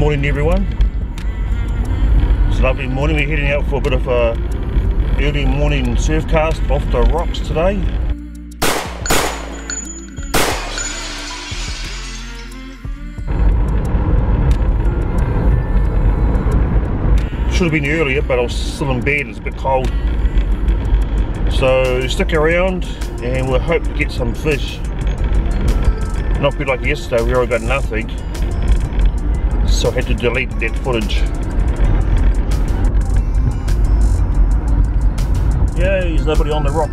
morning everyone. It's a lovely morning. We're heading out for a bit of a early morning surf cast off the rocks today. Should have been earlier but I was still in bed, it's a bit cold. So stick around and we'll hope to get some fish. Not be like yesterday, we already got nothing so I had to delete that footage. Yeah, there's nobody on the rock.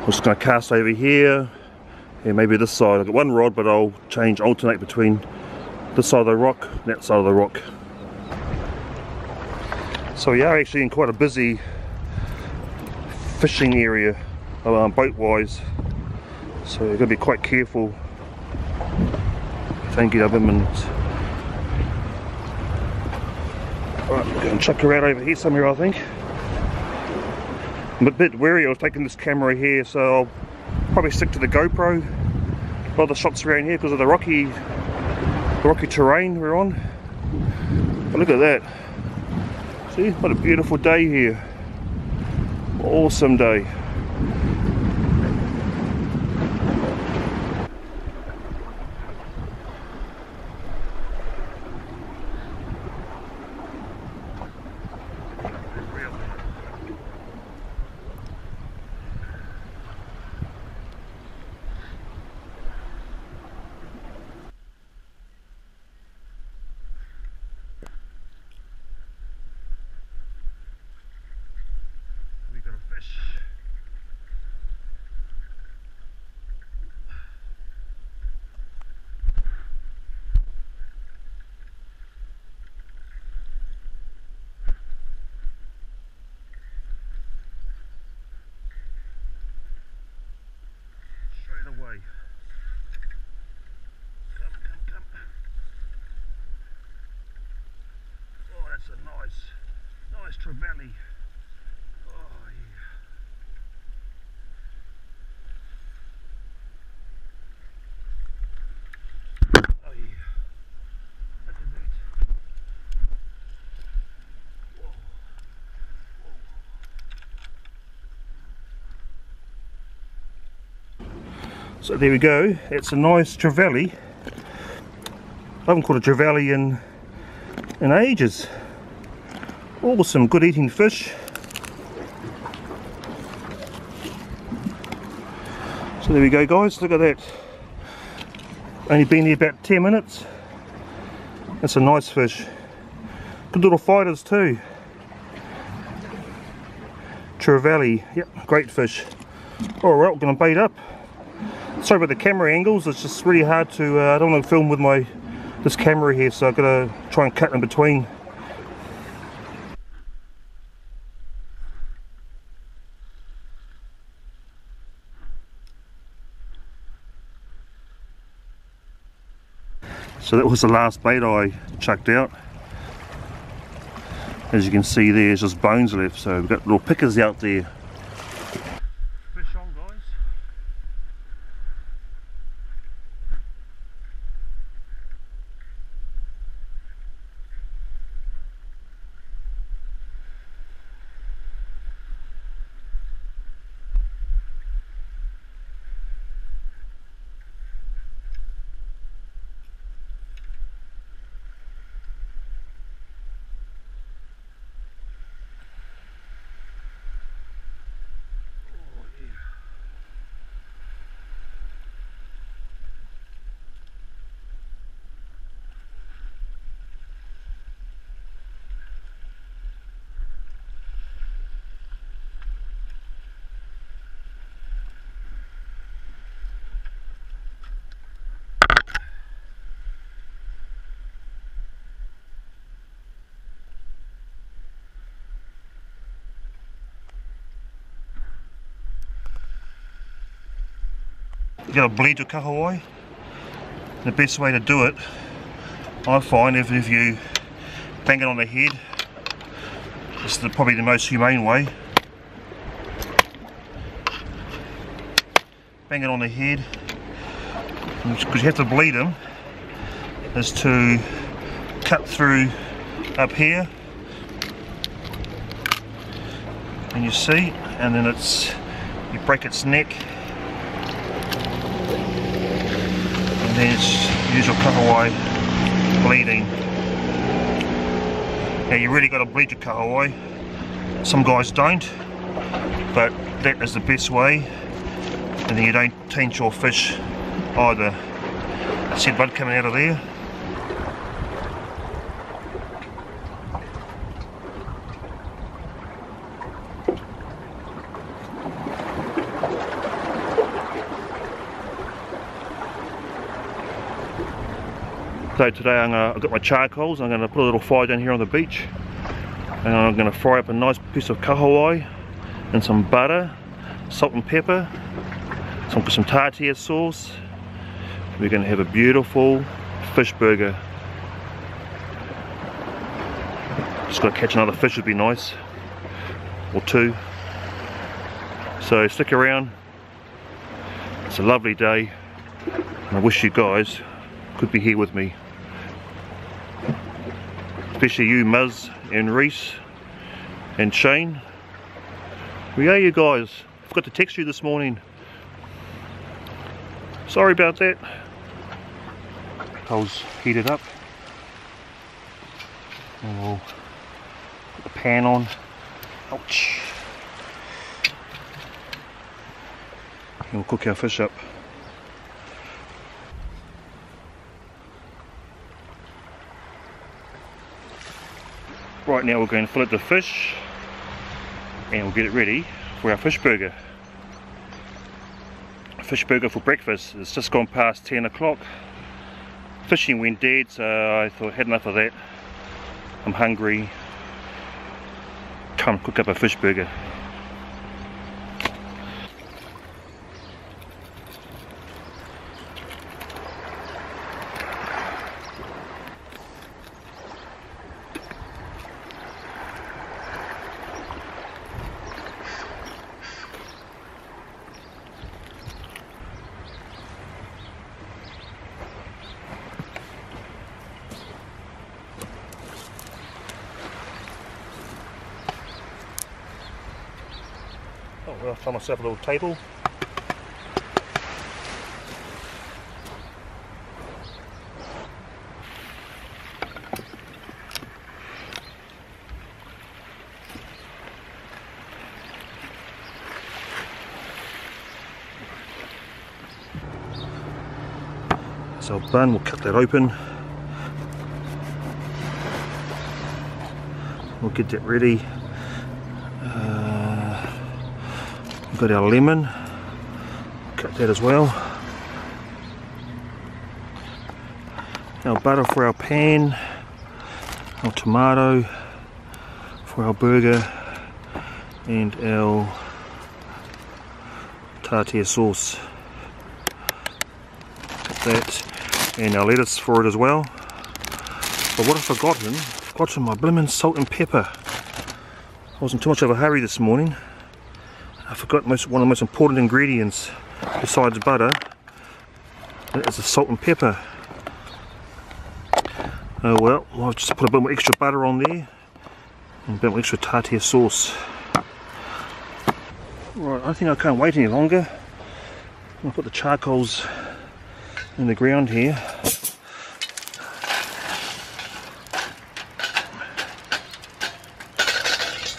I'm just to cast over here and maybe this side. I've got one rod but I'll change, alternate between this side of the rock and that side of the rock. So we are actually in quite a busy fishing area um, boat wise so you've got to be quite careful don't get up and right, going to chuck her out over here somewhere I think. I'm a bit wary was taking this camera here so I'll probably stick to the GoPro a lot of the shots around here because of the rocky the rocky terrain we're on. But look at that. See what a beautiful day here. Awesome day nice trevally. Oh, yeah. Oh, yeah. Look at that. Whoa. Whoa. So there we go, it's a nice trevally. I haven't caught a trevally in in ages. Awesome good eating fish. So there we go guys. Look at that. Only been here about 10 minutes. That's a nice fish. Good little fighters too. Trevally yep great fish. Alright we're gonna bait up sorry about the camera angles it's just really hard to uh, I don't want to film with my this camera here so I've got to try and cut in between So that was the last bait I chucked out. As you can see there's just bones left, so we've got little pickers out there you got to bleed your kahawai. The best way to do it, I find, if, if you bang it on the head, it's the, probably the most humane way. Bang it on the head, because you have to bleed them. is to cut through up here and you see and then it's you break its neck it's use kahawai bleeding. Now you really got to bleed your kahawai some guys don't but that is the best way. And then you don't taint your fish either. See blood coming out of there So today I'm gonna, I've got my charcoals, I'm going to put a little fire down here on the beach and I'm going to fry up a nice piece of kahawai and some butter, salt and pepper, some, some tartare sauce. We're going to have a beautiful fish burger. Just got to catch another fish would be nice, or two. So stick around, it's a lovely day and I wish you guys could be here with me especially you Muzz and Reese and Shane. Where are you guys? I forgot to text you this morning. Sorry about that. Coals heated up. And we'll put the pan on. Ouch. And we'll cook our fish up. Right now we're going to fillet the fish and we'll get it ready for our fish burger. Fish burger for breakfast. It's just gone past 10 o'clock. Fishing went dead so I thought had enough of that. I'm hungry. Time to cook up a fish burger. Oh well, I've found myself a little table. So bun, we'll cut that open. We'll get that ready. We've got our lemon, cut that as well. Our butter for our pan, our tomato for our burger, and our tartare sauce. That and our lettuce for it as well. But what I've forgotten, I've forgotten my uh, blimmin' salt and pepper. I was in too much of a hurry this morning. I forgot most, one of the most important ingredients besides butter is the salt and pepper. Oh well, I'll just put a bit more extra butter on there and a bit more extra tartare sauce. Right, I think I can't wait any longer. I'll put the charcoals in the ground here.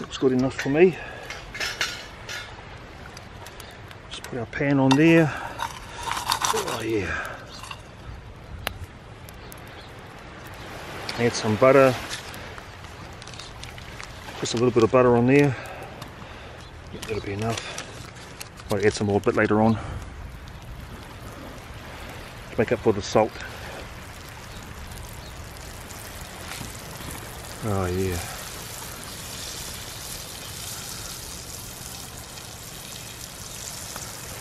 Looks good enough for me. Put our pan on there. Oh yeah. Add some butter. Just a little bit of butter on there. That'll be enough. Might add some more a bit later on. To make up for the salt. Oh yeah.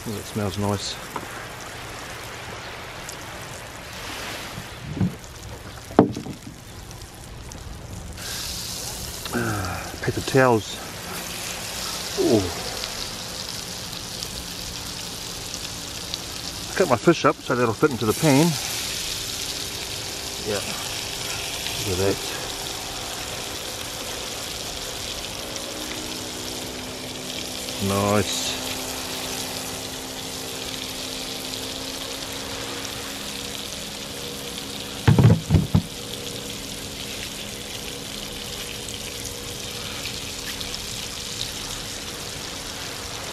Oh, it smells nice. Ah, paper towels. Oh. Cut my fish up so that'll fit into the pan. Yeah. Look at that. Nice.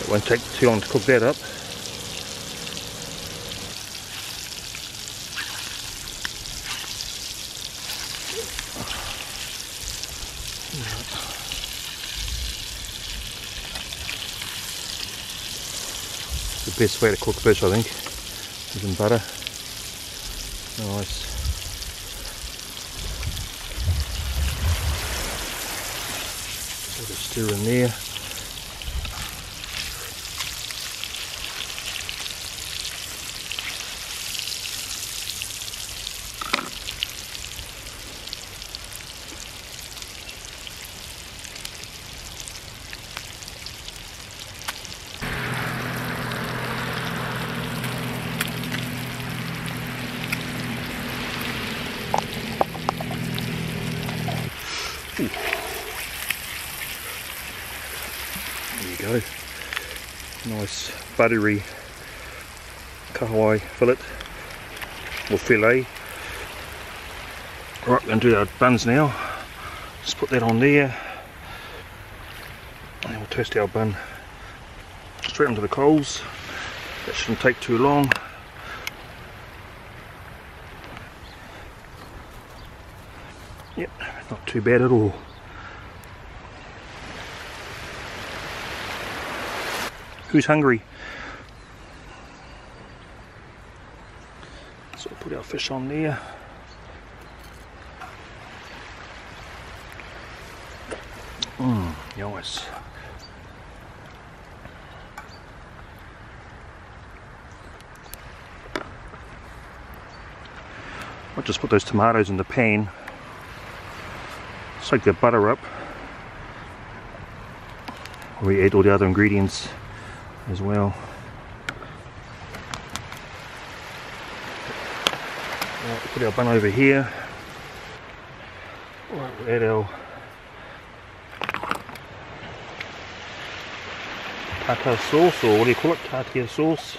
It won't take too long to cook that up. the best way to cook fish I think is in butter. Nice. Stir in There you go. Nice buttery kahawai fillet or fillet. Right, we're going to do our buns now. Just put that on there. And we'll toast our bun straight onto the coals. That shouldn't take too long. Yep, not too bad at all. Who's hungry? So we'll put our fish on there. Mmm, nice. I'll just put those tomatoes in the pan soak the butter up. We add all the other ingredients as well. Right, put our bun over here. Right, we'll add our tartar sauce, or what do you call it, tartar sauce.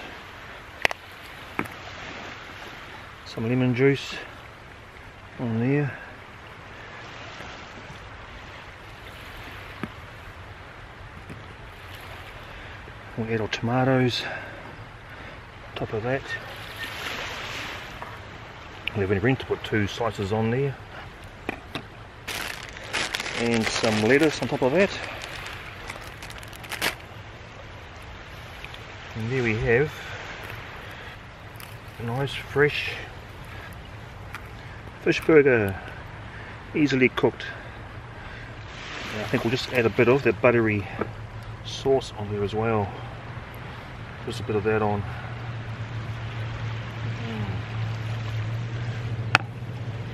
Some lemon juice on there. Our tomatoes on top of that. We have room to put two slices on there. And some lettuce on top of that. And there we have a nice fresh fish burger, easily cooked. I think we'll just add a bit of that buttery sauce on there as well. Just a bit of that on.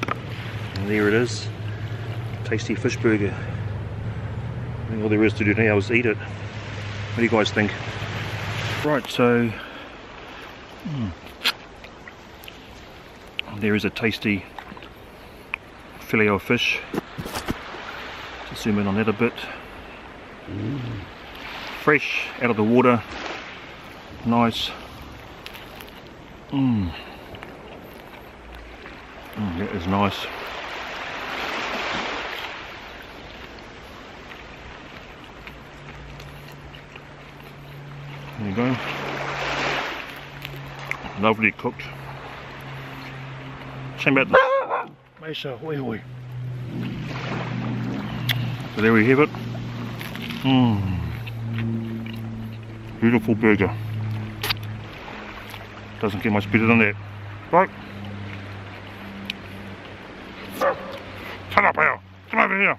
Mm. And there it is. Tasty fish burger. I think all there is to do now is eat it. What do you guys think? Right, so mm, there is a tasty fillet of fish. Just zoom in on that a bit. Fresh out of the water, nice. Mmm. Mm, that is nice. There you go. Lovely cooked. Shame about the Mesa, wee wee. So there we have it. Mmm. Beautiful burger. Doesn't get much better than that. Right. Shut up, Al. Come over here.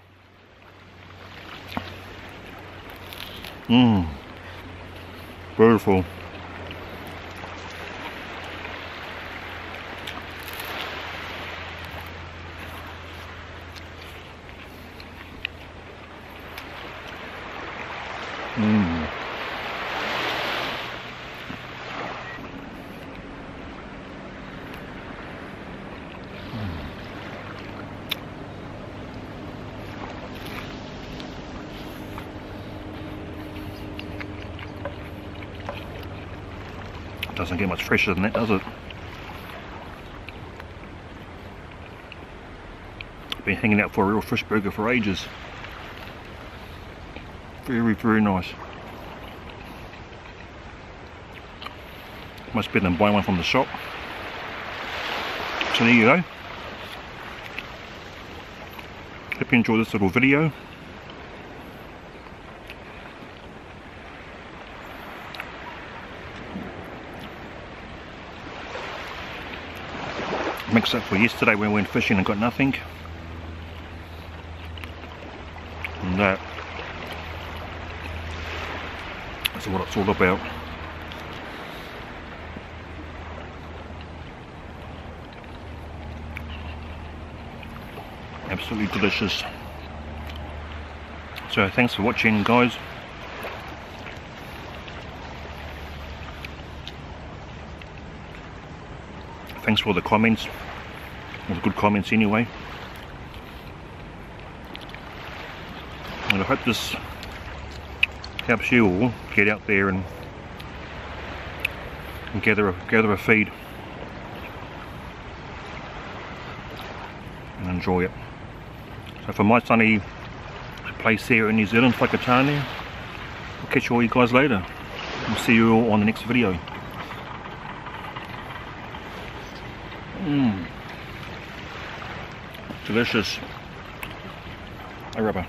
Mmm. Beautiful. Mmm. Doesn't get much fresher than that, does it? Been hanging out for a real fish burger for ages. Very, very nice. Much better than buying one from the shop. So there you go. Hope you enjoyed this little video. Up for yesterday when we went fishing and got nothing. And that that's what it's all about. Absolutely delicious. So thanks for watching guys. Thanks for the comments. Good comments anyway. And I hope this helps you all get out there and, and gather a, gather a feed and enjoy it. So for my sunny place here in New Zealand, Whakatane, I'll catch all you guys later. I'll see you all on the next video. Mmm. Delicious. A rubber.